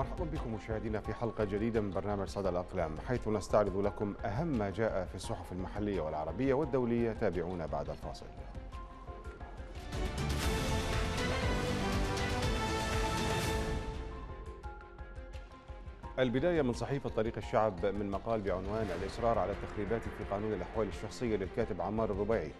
مرحبا بكم مشاهدينا في حلقة جديدة من برنامج صدى الأقلام حيث نستعرض لكم أهم ما جاء في الصحف المحلية والعربية والدولية تابعونا بعد الفاصل. البداية من صحيفة طريق الشعب من مقال بعنوان الإصرار على التخريبات في قانون الأحوال الشخصية للكاتب عمار الربيعي.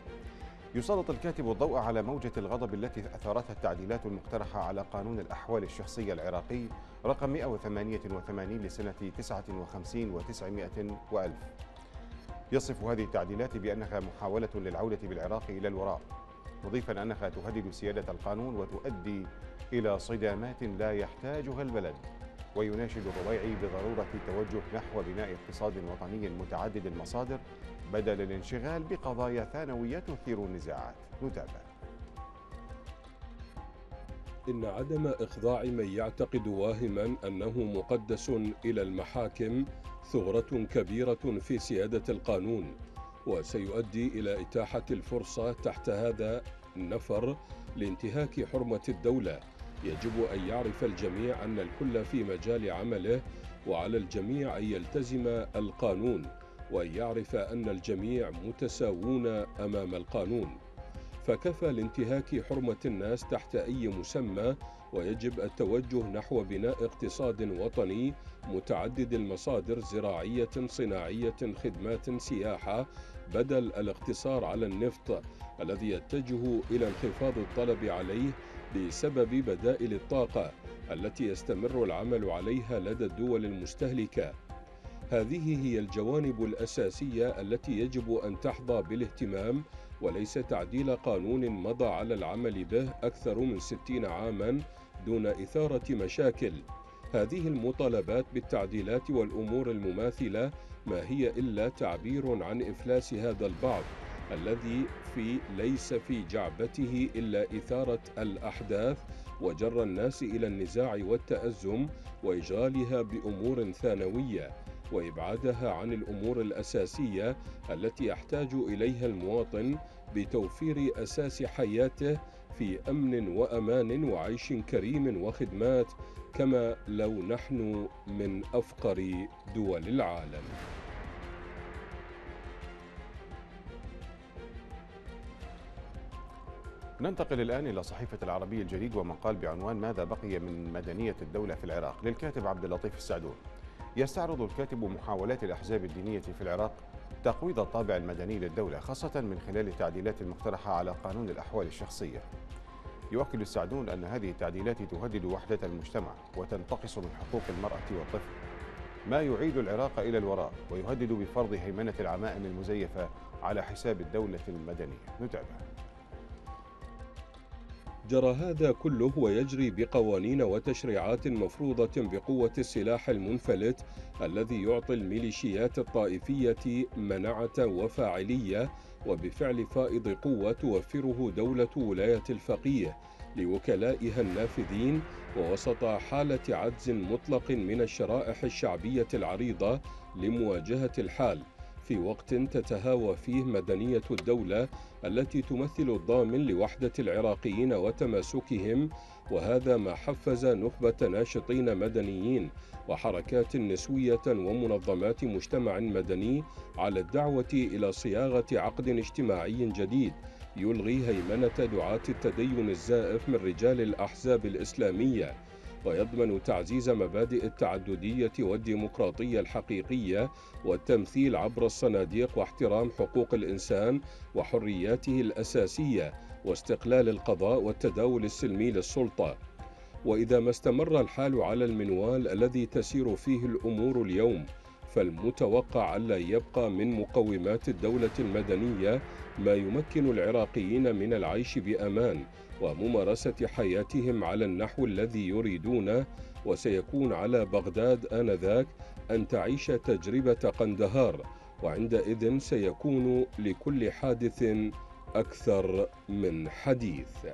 يسلط الكاتب الضوء على موجة الغضب التي أثارتها التعديلات المقترحة على قانون الأحوال الشخصية العراقي رقم 188 لسنة 59 و900 وألف. يصف هذه التعديلات بأنها محاولة للعودة بالعراق إلى الوراء مضيفا أنها تهدد سيادة القانون وتؤدي إلى صدامات لا يحتاجها البلد. ويناشد الربيعي بضرورة التوجه نحو بناء اقتصاد وطني متعدد المصادر بدل الانشغال بقضايا ثانوية تثير النزاعات. نتابع. إن عدم إخضاع من يعتقد واهما أنه مقدس إلى المحاكم ثغرة كبيرة في سيادة القانون وسيؤدي إلى إتاحة الفرصة تحت هذا النفر لانتهاك حرمة الدولة يجب أن يعرف الجميع أن الكل في مجال عمله وعلى الجميع أن يلتزم القانون وأن يعرف أن الجميع متساوون أمام القانون. فكفى لانتهاك حرمة الناس تحت أي مسمى ويجب التوجه نحو بناء اقتصاد وطني متعدد المصادر زراعية صناعية خدمات سياحة بدل الاقتصار على النفط الذي يتجه إلى انخفاض الطلب عليه بسبب بدائل الطاقة التي يستمر العمل عليها لدى الدول المستهلكة. هذه هي الجوانب الأساسية التي يجب أن تحظى بالاهتمام وليس تعديل قانون مضى على العمل به أكثر من ستين عاما دون إثارة مشاكل. هذه المطالبات بالتعديلات والأمور المماثلة ما هي إلا تعبير عن إفلاس هذا البعض. الذي في ليس في جعبته إلا إثارة الأحداث وجر الناس إلى النزاع والتأزم وإشغالها بأمور ثانوية وإبعادها عن الأمور الأساسية التي يحتاج إليها المواطن بتوفير أساس حياته في أمن وأمان وعيش كريم وخدمات كما لو نحن من أفقر دول العالم. ننتقل الآن إلى صحيفة العربي الجديد ومقال بعنوان ماذا بقي من مدنية الدولة في العراق؟ للكاتب عبد اللطيف السعدون. يستعرض الكاتب محاولات الأحزاب الدينية في العراق تقويض الطابع المدني للدولة خاصة من خلال التعديلات المقترحة على قانون الأحوال الشخصية. يؤكد السعدون أن هذه التعديلات تهدد وحدة المجتمع وتنتقص من حقوق المرأة والطفل. ما يعيد العراق إلى الوراء ويهدد بفرض هيمنة العمائم المزيفة على حساب الدولة المدنية. نتابع. جرى هذا كله ويجري بقوانين وتشريعات مفروضة بقوة السلاح المنفلت الذي يعطي الميليشيات الطائفية منعة وفاعلية وبفعل فائض قوة توفره دولة ولاية الفقيه لوكلائها النافذين ووسط حالة عجز مطلق من الشرائح الشعبية العريضة لمواجهة الحال. في وقت تتهاوى فيه مدنية الدولة التي تمثل الضامن لوحدة العراقيين وتماسكهم وهذا ما حفز نخبة ناشطين مدنيين وحركات نسوية ومنظمات مجتمع مدني على الدعوة إلى صياغة عقد اجتماعي جديد يلغي هيمنة دعاة التدين الزائف من رجال الأحزاب الإسلامية. ويضمن تعزيز مبادئ التعددية والديمقراطية الحقيقية والتمثيل عبر الصناديق واحترام حقوق الإنسان وحرياته الأساسية واستقلال القضاء والتداول السلمي للسلطة. وإذا ما استمر الحال على المنوال الذي تسير فيه الأمور اليوم فالمتوقع ألا يبقى من مقومات الدولة المدنية ما يمكن العراقيين من العيش بأمان وممارسة حياتهم على النحو الذي يريدونه وسيكون على بغداد آنذاك أن تعيش تجربة قندهار وعندئذ سيكون لكل حادث أكثر من حديث.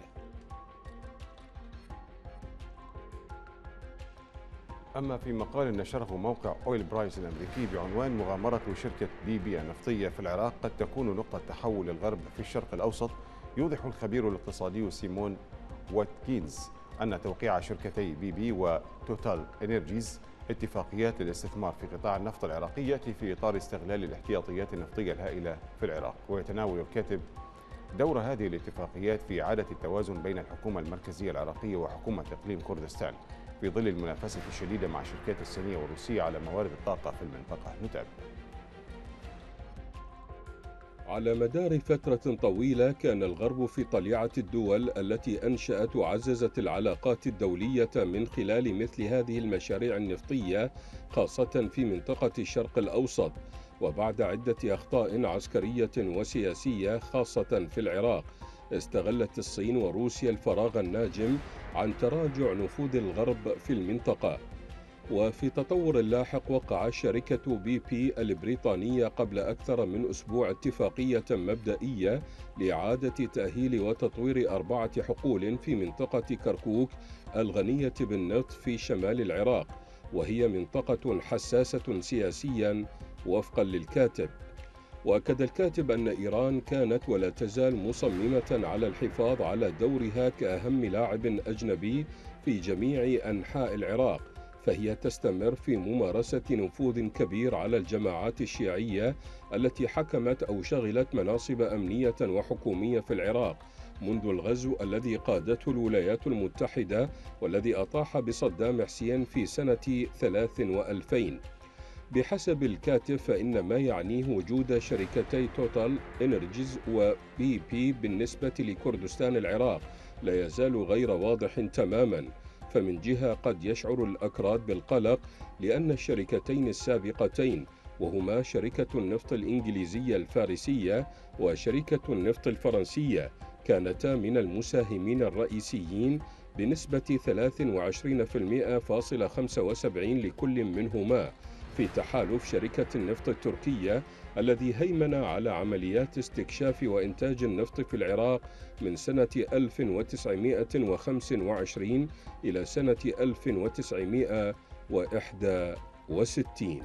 أما في مقال نشره موقع أويل برايس الأمريكي بعنوان مغامرة شركة بي بي النفطية في العراق قد تكون نقطة تحول للغرب في الشرق الأوسط يوضح الخبير الاقتصادي سيمون واتكينز أن توقيع شركتي بي بي وتوتال إنرجيز اتفاقيات للاستثمار في قطاع النفط العراقي يأتي في إطار استغلال الاحتياطيات النفطية الهائلة في العراق ويتناول الكاتب دور هذه الاتفاقيات في إعادة التوازن بين الحكومة المركزية العراقية وحكومة إقليم كردستان في ظل المنافسة الشديدة مع الشركات الصينية والروسية على موارد الطاقة في المنطقة نتابع على مدار فترة طويلة كان الغرب في طليعة الدول التي أنشأت وعززت العلاقات الدولية من خلال مثل هذه المشاريع النفطية خاصة في منطقة الشرق الأوسط وبعد عدة أخطاء عسكرية وسياسية خاصة في العراق استغلت الصين وروسيا الفراغ الناجم عن تراجع نفوذ الغرب في المنطقة. وفي تطور لاحق وقع شركة بي بي البريطانية قبل أكثر من أسبوع اتفاقية مبدئية لإعادة تأهيل وتطوير أربعة حقول في منطقة كركوك الغنية بالنفط في شمال العراق وهي منطقة حساسة سياسيا وفقا للكاتب. وأكد الكاتب أن إيران كانت ولا تزال مصممة على الحفاظ على دورها كأهم لاعب أجنبي في جميع أنحاء العراق. فهي تستمر في ممارسة نفوذ كبير على الجماعات الشيعية التي حكمت أو شغلت مناصب أمنية وحكومية في العراق منذ الغزو الذي قادته الولايات المتحدة والذي أطاح بصدام حسين في ثلاث وألفين. بحسب الكاتب فإن ما يعنيه وجود شركتي توتال إنرجيز وبي بي بالنسبة لكردستان العراق لا يزال غير واضح تماما. فمن جهة قد يشعر الأكراد بالقلق لأن الشركتين السابقتين وهما شركة النفط الإنجليزية الفارسية وشركة النفط الفرنسية كانتا من المساهمين الرئيسيين بنسبة 23.75 لكل منهما في تحالف شركة النفط التركية الذي هيمن على عمليات استكشاف وإنتاج النفط في العراق من سنة 1925 إلى سنة 1961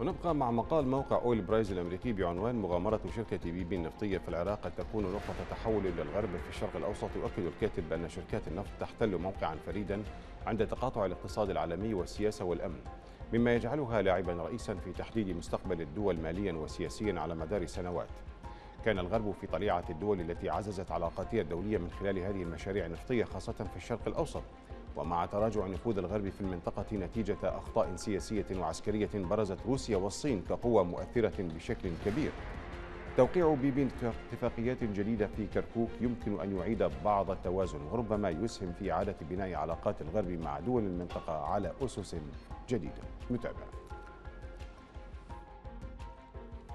ونبقى مع مقال موقع أويل برايس الأمريكي بعنوان مغامرة شركة بي بي النفطية في العراق قد تكون نقطة تحول للغرب في الشرق الأوسط. يؤكد الكاتب بأن شركات النفط تحتل موقعا فريدا عند تقاطع الاقتصاد العالمي والسياسة والأمن مما يجعلها لاعبا رئيسا في تحديد مستقبل الدول ماليا وسياسيا على مدار سنوات. كان الغرب في طليعة الدول التي عززت علاقاتها الدولية من خلال هذه المشاريع النفطية خاصة في الشرق الأوسط. ومع تراجع نفوذ الغرب في المنطقة نتيجة أخطاء سياسية وعسكرية برزت روسيا والصين كقوة مؤثرة بشكل كبير. توقيع بيبين اتفاقيات جديدة في كركوك يمكن أن يعيد بعض التوازن وربما يسهم في إعادة بناء علاقات الغرب مع دول المنطقة على أسس جديدة. متابعة.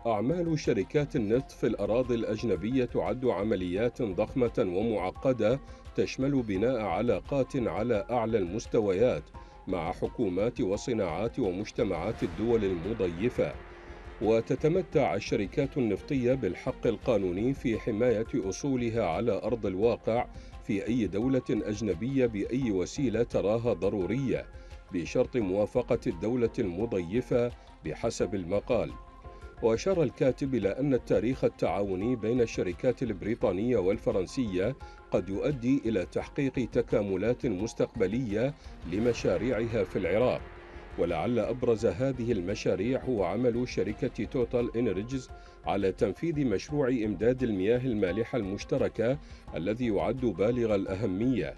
أعمال شركات النفط في الأراضي الأجنبية تعد عمليات ضخمة ومعقدة تشمل بناء علاقات على أعلى المستويات مع حكومات وصناعات ومجتمعات الدول المضيفة. وتتمتع الشركات النفطية بالحق القانوني في حماية أصولها على أرض الواقع في أي دولة أجنبية بأي وسيلة تراها ضرورية بشرط موافقة الدولة المضيفة بحسب المقال. وأشار الكاتب إلى أن التاريخ التعاوني بين الشركات البريطانية والفرنسية قد يؤدي إلى تحقيق تكاملات مستقبلية لمشاريعها في العراق. ولعل أبرز هذه المشاريع هو عمل شركة توتال إنرجيز على تنفيذ مشروع إمداد المياه المالحة المشتركة الذي يعد بالغ الأهمية.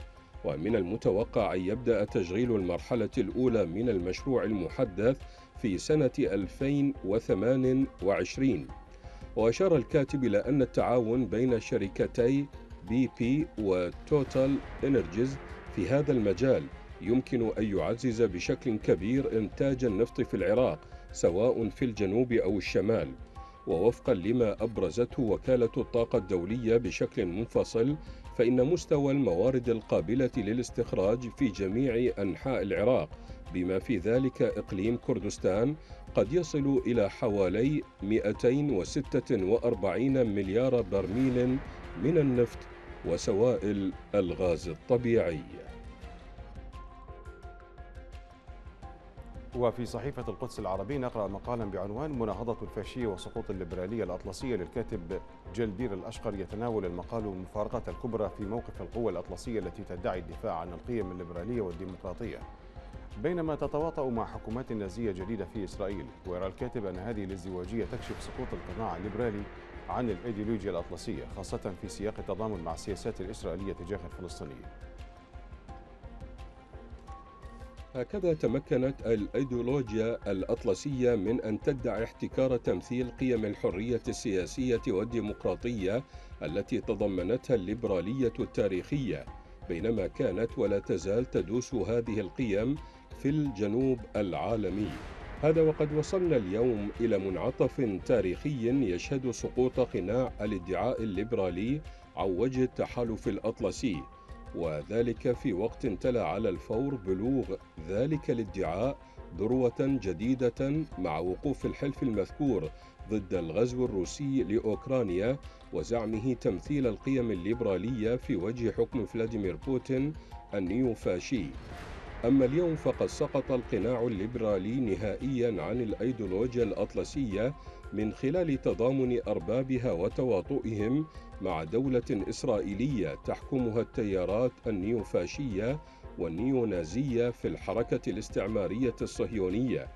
ومن المتوقع أن يبدأ تشغيل المرحلة الأولى من المشروع المحدث في سنة 2028 وأشار الكاتب إلى أن التعاون بين شركتي بي بي وتوتال إنرجيز في هذا المجال يمكن أن يعزز بشكل كبير إنتاج النفط في العراق سواء في الجنوب أو الشمال. ووفقا لما أبرزته وكالة الطاقة الدولية بشكل منفصل فإن مستوى الموارد القابلة للاستخراج في جميع أنحاء العراق بما في ذلك إقليم كردستان قد يصل إلى حوالي 246 مليار برميل من النفط وسوائل الغاز الطبيعي. وفي صحيفة القدس العربي نقرأ مقالا بعنوان مناهضة الفاشية وسقوط الليبرالية الأطلسية للكاتب جلبير الأشقر يتناول المقال المفارقة الكبرى في موقف القوى الأطلسية التي تدعي الدفاع عن القيم الليبرالية والديمقراطية. بينما تتواطأ مع حكومات نازية جديدة في إسرائيل ويرى الكاتب أن هذه الازدواجية تكشف سقوط القناع الليبرالي عن الأيديولوجيا الأطلسية خاصة في سياق التضامن مع السياسات الإسرائيلية تجاه الفلسطينيين. هكذا تمكنت الأيديولوجيا الأطلسية من أن تدعي احتكار تمثيل قيم الحرية السياسية والديمقراطية التي تضمنتها الليبرالية التاريخية. بينما كانت ولا تزال تدوس هذه القيم في الجنوب العالمي. هذا وقد وصلنا اليوم إلى منعطف تاريخي يشهد سقوط قناع الادعاء الليبرالي عن وجه التحالف الأطلسي. وذلك في وقت تلا على الفور بلوغ. ذلك الادعاء ذروة جديدة مع وقوف الحلف المذكور ضد الغزو الروسي لأوكرانيا وزعمه تمثيل القيم الليبرالية في وجه حكم فلاديمير بوتين النيوفاشي. أما اليوم فقد سقط القناع الليبرالي نهائيا عن الأيديولوجيا الأطلسية من خلال تضامن أربابها وتواطؤهم مع دولة إسرائيلية تحكمها التيارات النيوفاشية والنيونازية في الحركة الاستعمارية الصهيونية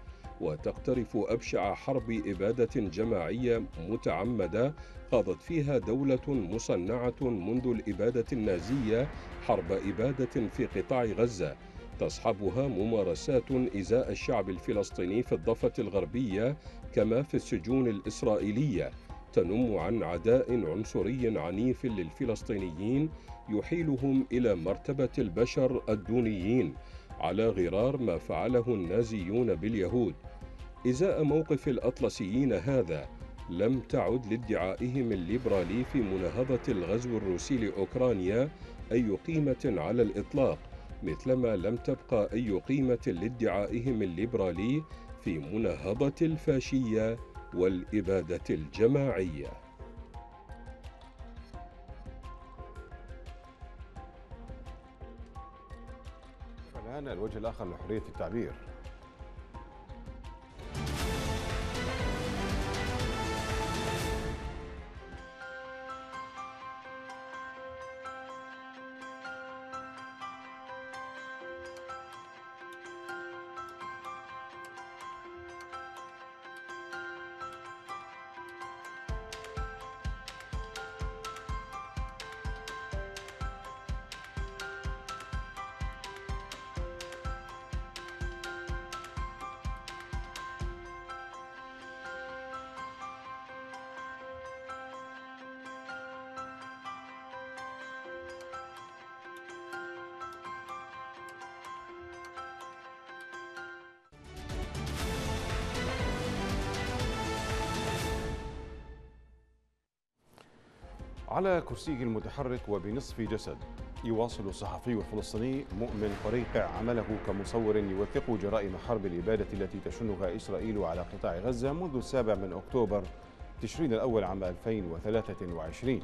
وتقترف أبشع حرب إبادة جماعية متعمدة خاضت فيها دولة مصنعة منذ الإبادة النازية حرب إبادة في قطاع غزة. تصحبها ممارسات إزاء الشعب الفلسطيني في الضفة الغربية كما في السجون الإسرائيلية. تنم عن عداء عنصري عنيف للفلسطينيين يحيلهم إلى مرتبة البشر الدونيين على غرار ما فعله النازيون باليهود. إزاء موقف الأطلسيين هذا لم تعد لادعائهم الليبرالي في مناهضة الغزو الروسي لأوكرانيا أي قيمة على الإطلاق مثلما لم تبقى أي قيمة لادعائهم الليبرالي في مناهضة الفاشية والإبادة الجماعية. الآن الوجه الآخر لحرية التعبير. على كرسيه المتحرك وبنصف جسد. يواصل الصحفي الفلسطيني مؤمن قريقع عمله كمصور يوثق جرائم حرب الإبادة التي تشنها إسرائيل على قطاع غزة منذ السابع من أكتوبر تشرين الأول عام 2023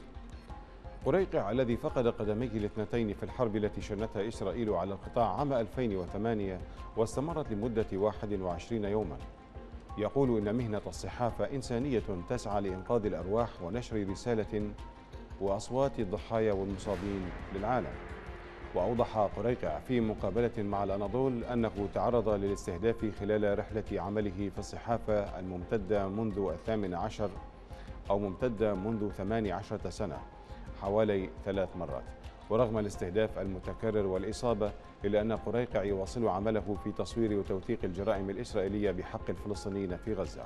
قريقع الذي فقد قدميه الاثنتين في الحرب التي شنتها إسرائيل على القطاع عام 2008 واستمرت لمدة 21 يوما. يقول إن مهنة الصحافة إنسانية تسعى لإنقاذ الأرواح ونشر رسالة وأصوات الضحايا والمصابين للعالم وأوضح قريقع في مقابلة مع الأناضول أنه تعرض للاستهداف خلال رحلة عمله في الصحافة الممتدة منذ الثامن عشر أو ممتدة منذ ثماني عشرة سنة حوالي ثلاث مرات. ورغم الاستهداف المتكرر والإصابة إلا أن قريقع يواصل عمله في تصوير وتوثيق الجرائم الإسرائيلية بحق الفلسطينيين في غزة.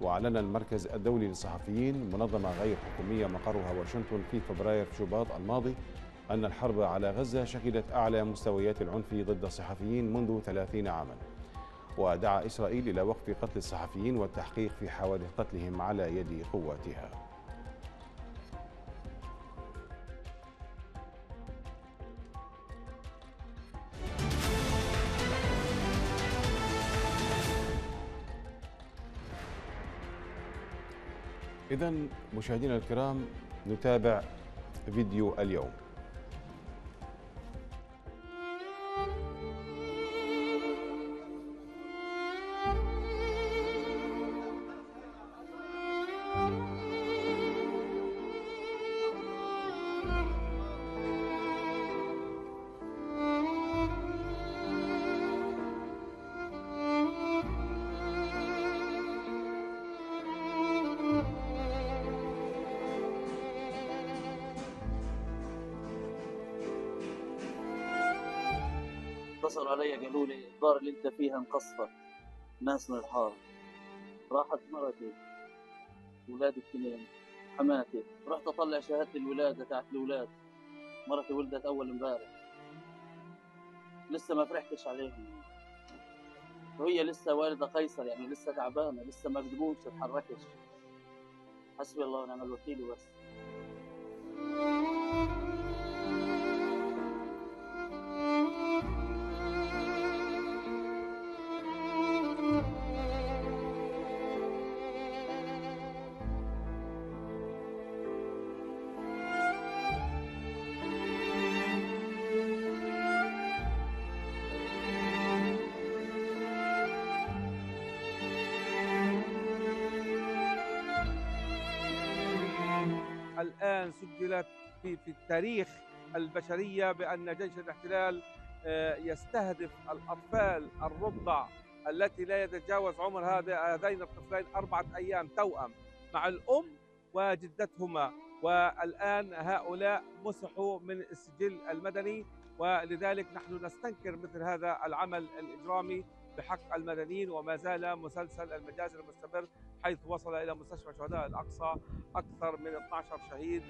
وأعلن المركز الدولي للصحفيين منظمة غير حكومية مقرها واشنطن في فبراير شباط الماضي أن الحرب على غزة شهدت أعلى مستويات العنف ضد الصحفيين منذ 30 عاما. ودعا إسرائيل إلى وقف قتل الصحفيين والتحقيق في حوادث قتلهم على يد قواتها. إذا مشاهدينا الكرام نتابع فيديو اليوم. اتصلوا علي قالوا لي الدار اللي انت فيها انقصفت ناس من الحارة. راحت مرتي ولادي اثنين حماتي. رحت اطلع شهادة الولادة تاعت الاولاد مرتي ولدت أول امبارح. لسه ما فرحتش عليهم. وهي لسه والدة قيصر يعني لسه تعبانة لسه ما قدروش تتحركش. حسبي الله ونعم الوكيل وبس. الآن سجلت في في التاريخ البشرية بأن جيش الاحتلال آه، يستهدف الأطفال الرضع التي لا يتجاوز عمر هذين الطفلين أربعة أيام توأم. مع الأم وجدتهما. والآن هؤلاء مسحوا من السجل المدني ولذلك نحن نستنكر مثل هذا العمل الإجرامي بحق المدنيين وما زال مسلسل المجازر مستمر حيث وصل إلى مستشفى شهداء الأقصى أكثر من 12 شهيد.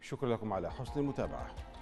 شكرا لكم على حسن المتابعة.